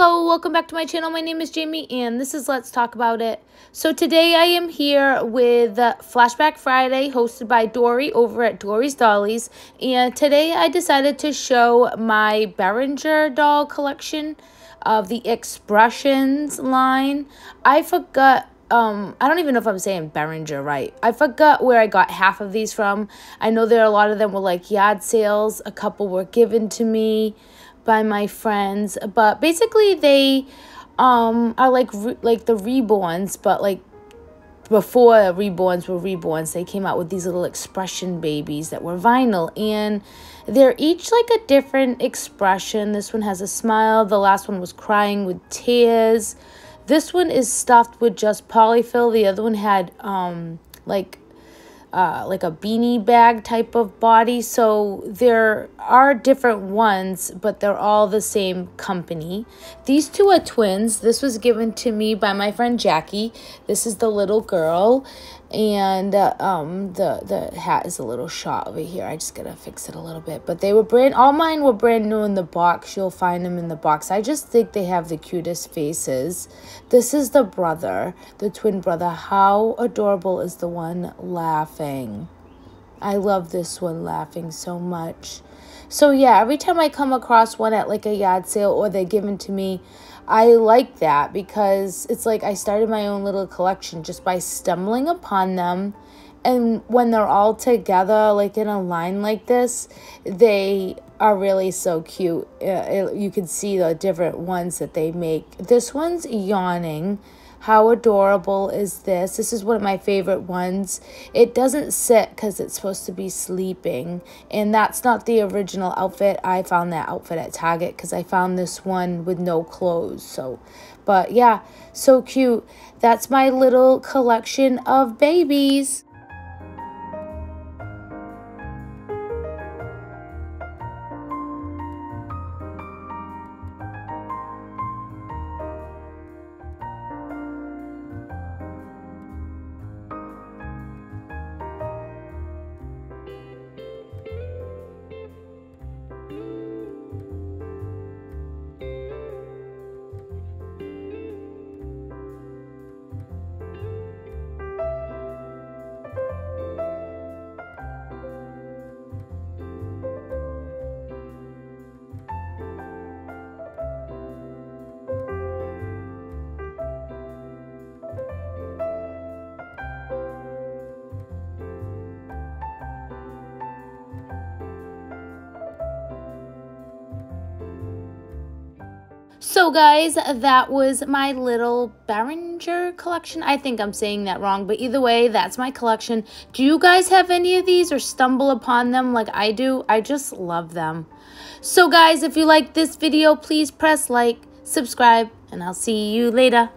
welcome back to my channel. My name is Jaime and this is Let's Talk About It. So today I am here with Flashback Friday hosted by Dory over at Dory's Dollies. And today I decided to show my Berenguer doll collection of the Expressions line. I forgot um I don't even know if I'm saying Berenguer right. I forgot where I got half of these from. I know there are a lot of them were like yard sales. A couple were given to me by my friends, but basically they um are like re- like the reborns, but like before reborns were reborns, they came out with these little expression babies that were vinyl and they're each like a different expression. This one has a smile, the last one was crying with tears. This one is stuffed with just polyfill. The other one had um like uh, like a beanie bag type of body. So there are different ones, but they're all the same company. These two are twins. This was given to me by my friend Jackie. This is the little girl, and uh, um the the hat is a little shot over here. I just gotta fix it a little bit. But they were brand all mine were brand new in the box. You'll find them in the box. I just think they have the cutest faces. This is the brother the twin brother. How adorable is the one laughing? I love this one laughing so much so yeah every time i come across one at like a yard sale or they're given to me I like that because it's like I started my own little collection just by stumbling upon them. And when they're all together, like in a line like this, they are really so cute. Uh, you can see the different ones that they make. This one's yawning how adorable is this? This is one of my favorite ones. It doesn't sit because it's supposed to be sleeping. And that's not the original outfit. I found that outfit at Target because I found this one with no clothes. So, but yeah, so cute. That's my little collection of babies. So guys, that was my little Berenguer collection. I think I'm saying that wrong, but either way, that's my collection. Do you guys have any of these or stumble upon them like I do? I just love them. So guys, if you like this video, please press like, subscribe, and I'll see you later.